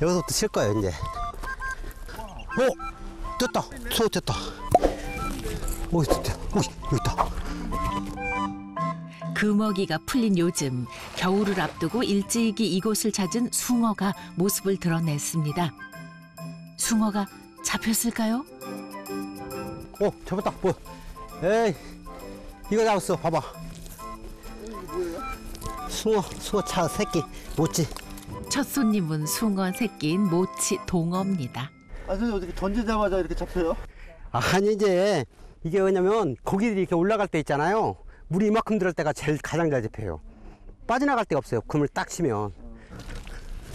여기서부터 칠 거예요 이제. 오 됐다. 소 됐다. 오 됐다. 오 여기 있다. 금어기가 풀린 요즘 겨울을 앞두고 일찍이 이곳을 찾은 숭어가 모습을 드러냈습니다. 숭어가 잡혔을까요? 오 잡았다. 뭐? 에이 이거 잡았어. 봐봐. 숭어 숭어 차 새끼 못지. 첫 손님은 숭어 새끼인 모치 동어입니다. 아 선생님 어떻게 던지자마자 이렇게 잡혀요? 아니 이제 이게 왜냐면 고기들이 이렇게 올라갈 때 있잖아요. 물이 이만큼 들을 때가 제일 가장 잘 잡혀요. 빠져나갈 데가 없어요. 그물 딱 치면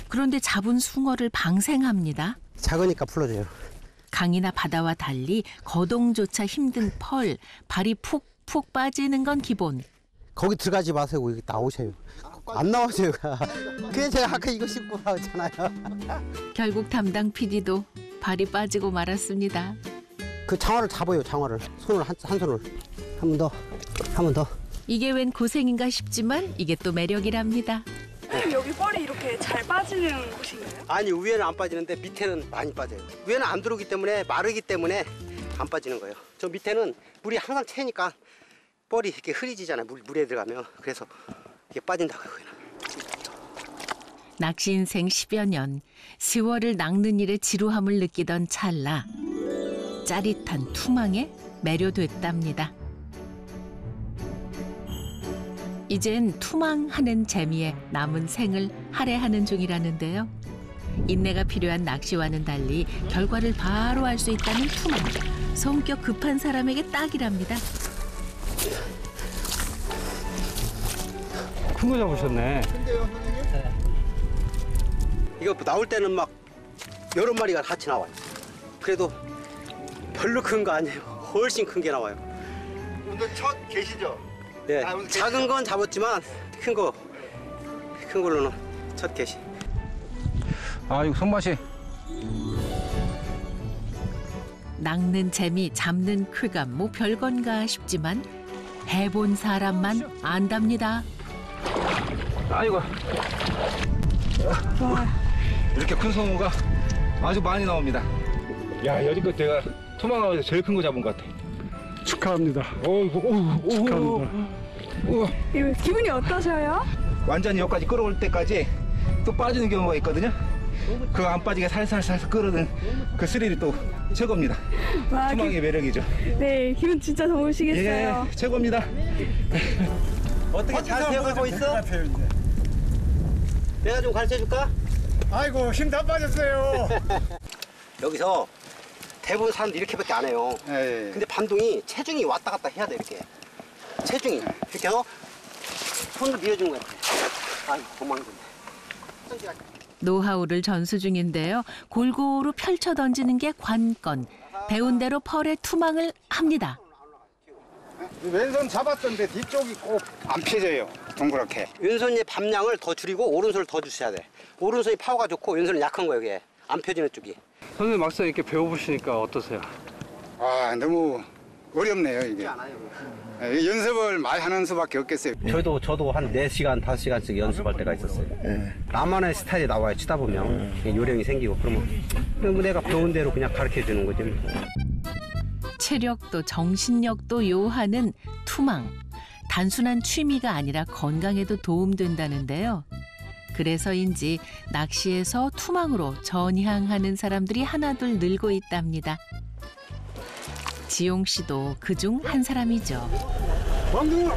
그런데 잡은 숭어를 방생합니다. 작으니까 풀어줘요. 강이나 바다와 달리 거동조차 힘든 펄, 발이 푹푹 빠지는 건 기본. 거기 들어가지 마세요. 여기 나오세요. 안 나오세요. 그냥 제가 아까 이거 신고 나왔잖아요. 결국 담당 PD도 발이 빠지고 말았습니다. 그 장어를 잡아요. 장어를 손을 한, 한 손을 한 번 더, 한 번 더. 이게 웬 고생인가 싶지만 이게 또 매력이랍니다. 선생님 여기 뻘이 이렇게 잘 빠지는 곳인가요? 아니 위에는 안 빠지는데 밑에는 많이 빠져요. 위에는 안 들어오기 때문에 마르기 때문에 안 빠지는 거예요. 저 밑에는 물이 항상 채니까 뻘이 이렇게 흐리지잖아요. 물 물에 들어가면 그래서 이게 빠진다고요. 그냥. 낚시 인생 10여 년, 세월을 낚는 일에 지루함을 느끼던 찰나 짜릿한 투망에 매료됐답니다. 이젠 투망하는 재미에 남은 생을 할애하는 중이라는데요. 인내가 필요한 낚시와는 달리 결과를 바로 알 수 있다는 투망. 성격 급한 사람에게 딱이랍니다. 큰 거 잡으셨네. 이거 나올 때는 막 여러 마리가 같이 나와요. 그래도 별로 큰 거 아니에요. 훨씬 큰 게 나와요. 오늘 첫 계시죠? 네, 아, 작은 건 잡았지만 큰 거, 큰 걸로는 첫 개시. 아, 이거 손맛이. 낚는 재미, 잡는 쾌감, 뭐 별건가 싶지만 해본 사람만 안답니다. 아이고. 이렇게 큰 송어가 아주 많이 나옵니다. 야, 여지껏 내가 토막아서 제일 큰 거 잡은 것 같아. 축하합니다. 어이구, 어이구, 축하합니다. 우와. 이거 기분이 어떠셔요? 완전히 여기까지 끌어올 때까지 또 빠지는 경우가 있거든요. 그 안 빠지게 살살살살 끌어든 그 스릴이 또 최고입니다. 와, 기, 토막의 매력이죠. 네 기분 진짜 좋으시겠어요. 예, 최고입니다. 어떻게 잘 되고 있어? 내가 좀 가르쳐 줄까? 아이고 힘 다 빠졌어요. 여기서 대부분 사람들이 이렇게밖에 안 해요. 예, 예. 근데 반동이 체중이 왔다 갔다 해야 돼 이렇게. 체중이 이렇게 해서 손을 밀어주는 거야. 아, 도망근데. 노하우를 전수 중인데요. 골고루 펼쳐 던지는 게 관건. 배운 대로 펄의 투망을 합니다. 왼손 잡았던데 뒤쪽이 꼭안 펴져요. 동그랗게. 왼손의 밤량을 더 줄이고 오른손을 더 주셔야 돼. 오른손이 파워가 좋고 왼손은 약한 거예요 이게. 안 펴지는 쪽이. 선생님 막상 이렇게 배워보시니까 어떠세요? 아 너무 어렵네요 이게. 예, 연습을 많이 하는 수밖에 없겠어요. 저도 저도 한 4시간, 5시간씩 연습할 때가 있었어요. 나만의 스타일이 나와요. 치다 보면 요령이 생기고 그러면 그럼 내가 배운 대로 그냥 가르쳐 주는 거지. 뭐. 체력도 정신력도 요하는 투망. 단순한 취미가 아니라 건강에도 도움된다는데요. 그래서인지 낚시에서 투망으로 전향하는 사람들이 하나둘 늘고 있답니다. 지용 씨도 그중 한 사람이죠. 망둥어.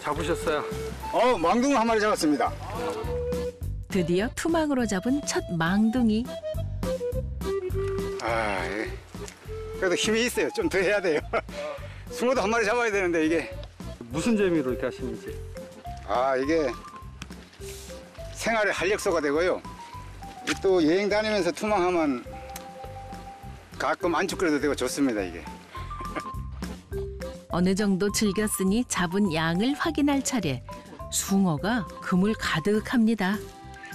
잡으셨어요? 어 망둥어 한 마리 잡았습니다. 드디어 투망으로 잡은 첫 망둥이. 아 예. 그래도 힘이 있어요. 좀 더 해야 돼요. 숭어도 한 마리 잡아야 되는데 이게 무슨 재미로 이렇게 하시는지. 아 이게 생활의 활력소가 되고요. 이또 여행 다니면서 투망하면 가끔 안축거려도 되고 좋습니다 이게. 어느 정도 즐겼으니 잡은 양을 확인할 차례. 숭어가 그물 가득합니다.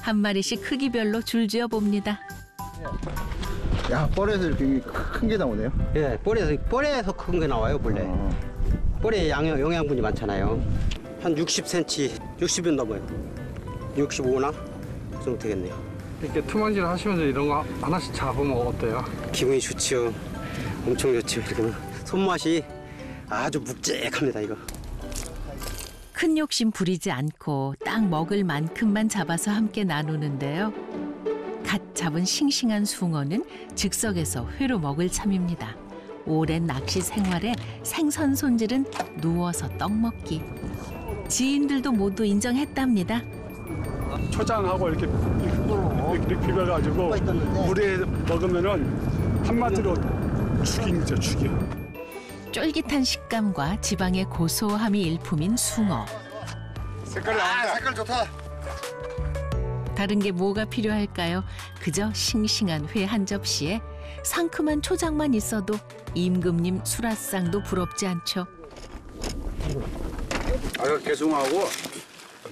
한 마리씩 크기별로 줄지어 봅니다. 야 뻘에서 이렇게 큰 게 나오네요. 예, 뻘에서 뻘에서 큰 게 나와요 원래. 뻘에 양형 영양분이 많잖아요. 한 60cm, 60은 넘어요. 65나 그 정도 되겠네요. 이렇게 투망질 하시면서 이런 거 하나씩 잡으면 어때요? 기분이 좋지요. 엄청 좋지요. 이렇게 손맛이 아주 묵직합니다 이거. 큰 욕심 부리지 않고 딱 먹을 만큼만 잡아서 함께 나누는데요. 갓 잡은 싱싱한 숭어는 즉석에서 회로 먹을 참입니다. 오랜 낚시 생활에 생선 손질은 누워서 떡 먹기. 지인들도 모두 인정했답니다. 초장하고 이렇게 이렇게, 이렇게 비벼가지고 물에 먹으면은 한마디로 죽입니다, 죽여. 쫄깃한 식감과 지방의 고소함이 일품인 숭어. 색깔이 아, 색깔 좋다. 다른 게 뭐가 필요할까요? 그저 싱싱한 회 한 접시에 상큼한 초장만 있어도 임금님 수라상도 부럽지 않죠. 아, 이거 개숭하고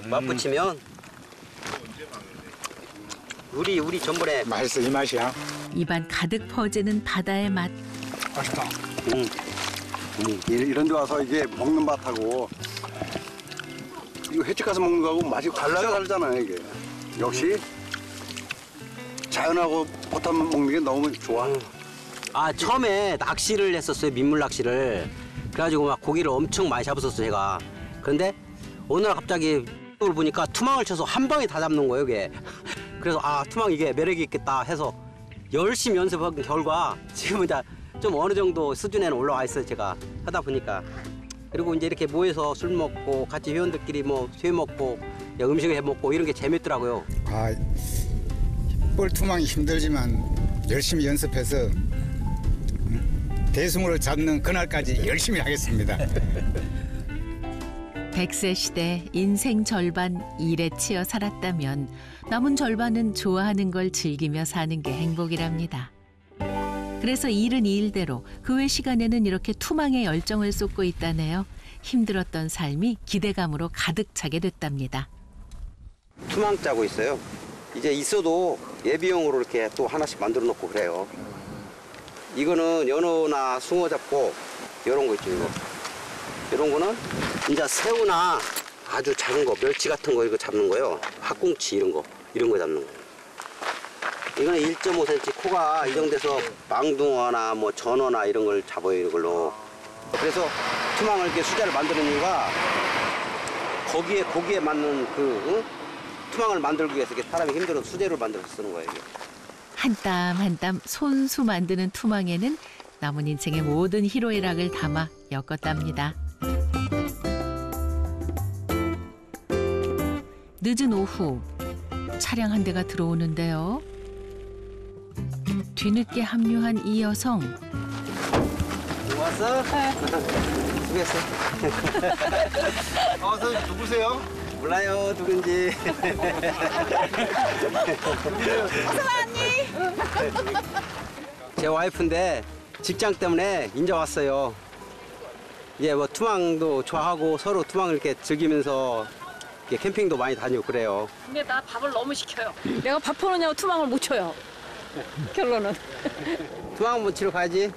맛붙이면 우리 우리 전번에 맛있어 이 맛이야. 입안 가득 퍼지는 바다의 맛. 맛있다. 음, 음, 이- 이런 데 와서 이게 먹는 맛하고 이거 횟집 가서 먹는 거하고 맛이 달라요 다르잖아요 이게. 역시 자연하고 포탄 먹는 게 너무 좋아. 아 처음에 낚시를 했었어요 민물 낚시를. 그래가지고 막 고기를 엄청 많이 잡았었어요 제가. 그런데 어느 날 갑자기 을 보니까 투망을 쳐서 한 방에 다 잡는 거예요 이게. 그래서 아 투망 이게 매력이 있겠다 해서 열심히 연습한 결과 지금 이제 좀 어느 정도 수준에는 올라와 있어요 제가. 하다 보니까 그리고 이제 이렇게 모여서 술 먹고 같이 회원들끼리 뭐 회 먹고 야, 음식을 해 먹고 이런 게 재밌더라고요 아, 뻘투망이 힘들지만 열심히 연습해서 음, 대승으로 잡는 그날까지 열심히 하겠습니다. 백세 시대 인생 절반 일에 치여 살았다면 남은 절반은 좋아하는 걸 즐기며 사는 게 행복이랍니다. 그래서 일은 일대로 그 외 시간에는 이렇게 투망의 열정을 쏟고 있다네요. 힘들었던 삶이 기대감으로 가득 차게 됐답니다. 투망 짜고 있어요. 이제 있어도 예비용으로 이렇게 또 하나씩 만들어 놓고 그래요. 이거는 연어나 숭어 잡고 이런 거 있죠, 이거. 이런 거는 이제 새우나 아주 작은 거, 멸치 같은 거 이거 잡는 거요. 학꽁치 이런 거, 이런 거 잡는 거예요. 이거는 1.5cm 코가 이 정도 돼서 망둥어나 뭐 전어나 이런 걸 잡아요, 이걸로. 그래서 투망을 이렇게 수자를 만드는 이유가 거기에 고기에 맞는 그 응? 투망을 만들기 위해서 이렇게 사람이 힘들어서 수제로 만들어서 쓰는 거예요. 이게. 한 땀 한 땀 손수 만드는 투망에는 남은 인생의 모든 희로애락을 담아 엮었답니다. 늦은 오후 차량 한 대가 들어오는데요. 뒤늦게 합류한 이 여성 왔어? 수고했어. 아 선생님 누구세요? 몰라요 누군지. 제 와이프인데 직장 때문에 인제 왔어요. 예, 뭐 투망도 좋아하고 서로 투망을 이렇게 즐기면서 캠핑도 많이 다니고 그래요. 근데 나 밥을 너무 시켜요. 내가 밥 퍼느냐고 투망을 못 쳐요. 결론은. 투망 한번 치러 가야지.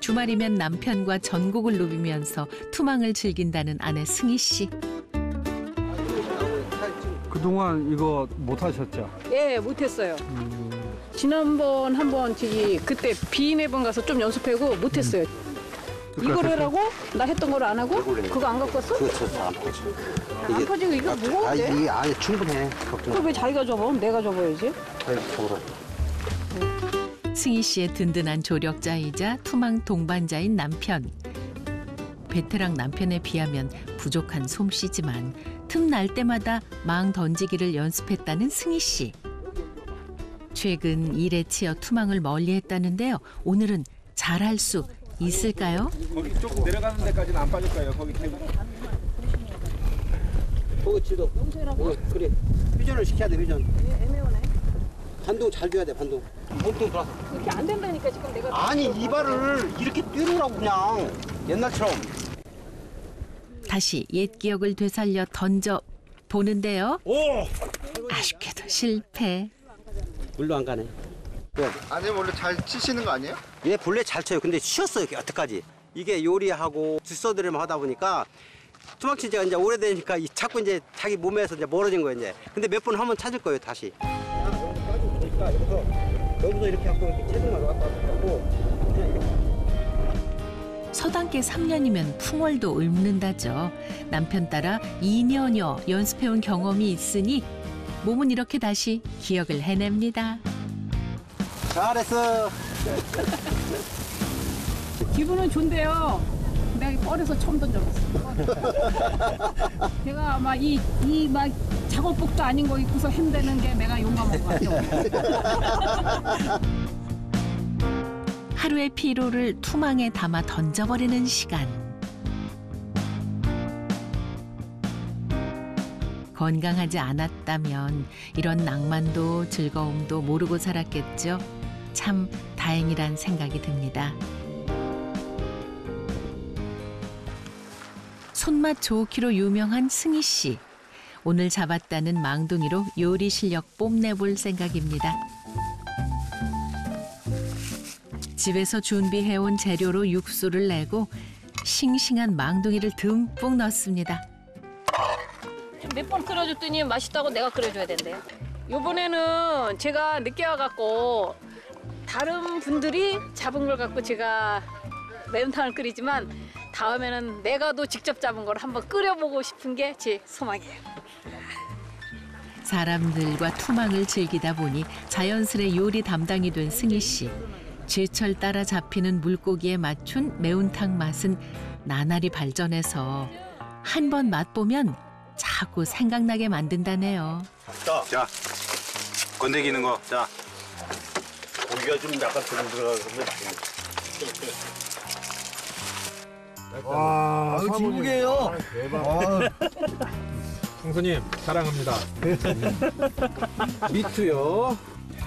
주말이면 남편과 전곡을 누비면서 투망을 즐긴다는 아내 승희 씨. 그동안 이거 못 하셨죠? 예, 못했어요. 지난번 한번 저기 그때 비인해번 가서 좀 연습하고 못했어요. 이걸 해라고? 나 했던 걸 안 하고? 그거 안 갖고 왔어? 그거 저안 퍼져. 안 퍼지고 이거 아, 무거운데? 이게 아니 충분해. 걱정 그걸 마. 왜 자기가 접어? 내가 접어야지. 저로. 승희 씨의 든든한 조력자이자 투망 동반자인 남편. 베테랑 남편에 비하면 부족한 솜씨지만 틈 날 때마다 망 던지기를 연습했다는 승희 씨. 최근 일에 치여 투망을 멀리했다는데요. 오늘은 잘할 수 있을까요? 거기 조금 내려가는 데까지는 안 빠질 거예요. 거기 캐 그거치도. 어, 그래. 회전을 시켜야 돼 회전. 애매하네. 반동 잘 줘야 돼 반동. 몸통 돌아서. 이렇게 안 된다니까 지금 내가. 아니 이발을 이렇게 뛰느라고 그냥 옛날처럼. 다시 옛 기억을 되살려 던져 보는데요. 오. 아쉽게도 실패. 물로 안 가네. 왜? 아니 원래 잘 치시는 거 아니에요? 얘 본래 잘 쳐요. 근데 쉬었어요 여태까지. 이게 요리하고 주서들만 하다 보니까 투망치즈가 이제 오래되니까 이 자꾸 이제 자기 몸에서 이제 멀어진 거예요 이제. 근데 몇 번 하면 찾을 거예요 다시. 여기서 여기서 이렇게 하고 이렇게 체중을 왔다 하고 서당계 3년이면 풍월도 읊는다죠. 남편 따라 2년여 연습해온 경험이 있으니 몸은 이렇게 다시 기억을 해냅니다. 잘했어. 기분은 좋은데요. 내가 뻘에서 처음 던져봤어. 제가 아마 이, 이 막 작업복도 아닌 거 입고서 힘드는 게 내가 용감한 것 같아요. 하루의 피로를 투망에 담아 던져버리는 시간. 건강하지 않았다면 이런 낭만도 즐거움도 모르고 살았겠죠. 참 다행이란 생각이 듭니다. 손맛 좋기로 유명한 승희 씨. 오늘 잡았다는 망둥이로 요리 실력 뽐내볼 생각입니다. 집에서 준비해온 재료로 육수를 내고 싱싱한 망둥이를 듬뿍 넣습니다. 몇 번 끓여줬더니 맛있다고 내가 끓여줘야 된대요. 요번에는 제가 늦게 와갖고 다른 분들이 잡은 걸 갖고 제가 매운탕을 끓이지만 다음에는 내가 도 직접 잡은 걸 한번 끓여보고 싶은 게 제 소망이에요. 사람들과 투망을 즐기다 보니 자연스레 요리 담당이 된 승희 씨. 제철 따라 잡히는 물고기에 맞춘 매운탕 맛은 나날이 발전해서 한 번 맛보면 자꾸 생각나게 만든다네요. 자, 건더기는 거. 자, 고기가 좀 약간 좀 들어가서 와, 이거 중국이에요. 형수님 사랑합니다. 미투요.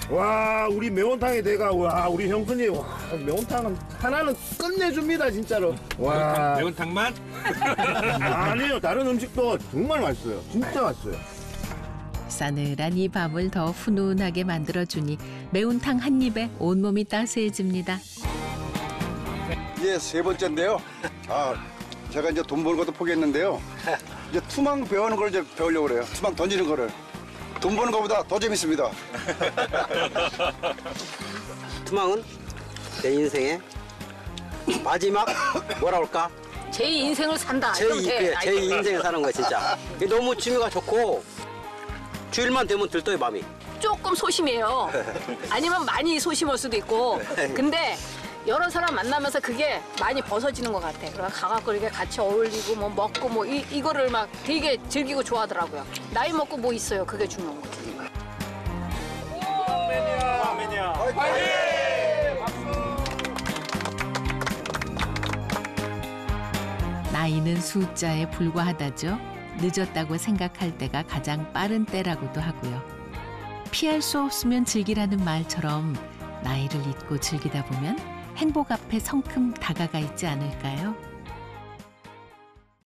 와 우리 매운탕에 내가 와 우리 형수님 와 매운탕은 하나는 끝내줍니다 진짜로 와 매운탕만? 아니에요 다른 음식도 정말 맛있어요 진짜 맛있어요 싸늘한 이 밤을 더 훈훈하게 만들어주니 매운탕 한 입에 온몸이 따스해집니다. 이제 세 번째인데요. 아, 제가 이제 돈 버는 것도 포기했는데요. 이제 투망 배우는 걸 이제 배우려고 그래요. 투망 던지는 거를. 돈 버는 것보다 더 재밌습니다. 투망은 내 인생의 마지막 뭐라 그럴까? 제 인생을 산다. 제, 이- 그래, 제 인생을 사는 거야 진짜. 너무 취미가 좋고 주일만 되면 들떠요 마음이. 조금 소심해요. 아니면 많이 소심할 수도 있고. 근데 여러 사람 만나면서 그게 많이 벗어지는 것 같아. 그래서 가갖고 이렇게 같이 어울리고 뭐 먹고 뭐 이, 이거를 막 되게 즐기고 좋아하더라고요. 나이 먹고 뭐 있어요. 그게 중요한 거지. 나이는 숫자에 불과하다죠. 늦었다고 생각할 때가 가장 빠른 때라고도 하고요. 피할 수 없으면 즐기라는 말처럼 나이를 잊고 즐기다 보면 행복 앞에 성큼 다가가 있지 않을까요?